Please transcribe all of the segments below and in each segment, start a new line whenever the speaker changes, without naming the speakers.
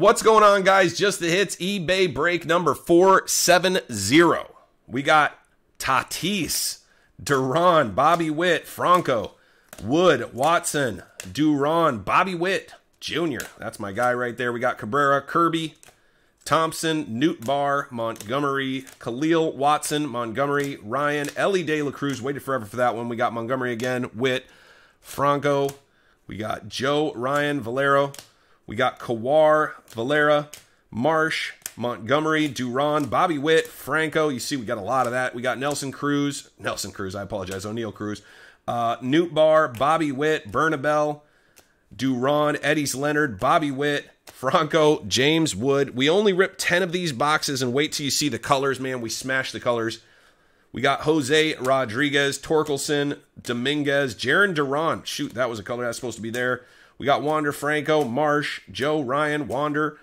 What's going on, guys? Just the hits eBay break number 470. We got Tatis, Duran, Bobby Witt, Franco, Wood, Watson, Duran, Bobby Witt Jr. That's my guy right there. We got Cabrera, Kirby, Thompson, Nootbaar, Montgomery, Khalil, Watson, Montgomery, Ryan, Elly De La Cruz. Waited forever for that one. We got Montgomery again, Witt, Franco. We got Joe, Ryan, Valera. We got Kawar, Valera, Marsh, Montgomery, Duran, Bobby Witt, Franco. You see, we got a lot of that. We got Nelson Cruz, Nelson Cruz, I apologize, Oneil Cruz, uh, Nootbaar, Bobby Witt, Bernabel, Duran, Eddys Leonard, Bobby Witt, Franco, James Wood. We only ripped 10 of these boxes and wait till you see the colors, man. We smashed the colors. We got Jose Rodriguez, Torkelson, Dominguez, Jarren Duran. Shoot, that was a color that's supposed to be there. We got Wander Franco, Marsh, Joe Ryan, Wander,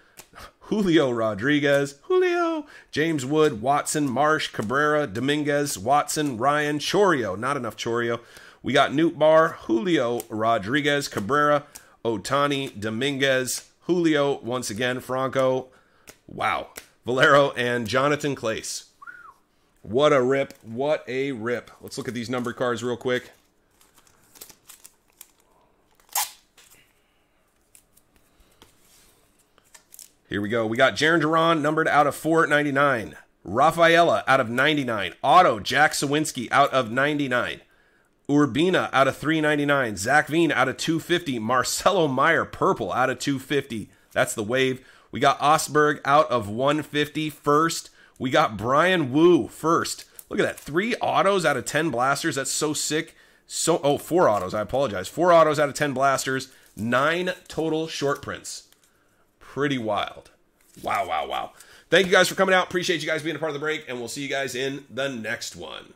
Julio Rodriguez, Julio, James Wood, Watson, Marsh, Cabrera, Dominguez, Watson, Ryan, Chourio. Not enough Chourio. We got Nootbaar, Julio Rodriguez, Cabrera, Ohtani, Dominguez, Julio, once again, Franco. Wow. Valera and Jonatan Clase. What a rip. What a rip. Let's look at these number cards real quick. Here we go. We got Jarren Duran numbered out of 499. Rafaela out of 99. Auto Jack Suwinski out of 99. Urbina out of 399. Zach Veen out of 250. Marcelo Meyer purple out of 250. That's the wave. We got Osberg out of 150 first. We got Bryan Woo first. Look at that. Three autos out of 10 blasters. That's so sick. So oh, four autos. I apologize. Four autos out of 10 blasters. Nine total short prints. Pretty wild. Wow, wow, wow. Thank you guys for coming out. Appreciate you guys being a part of the break, and we'll see you guys in the next one.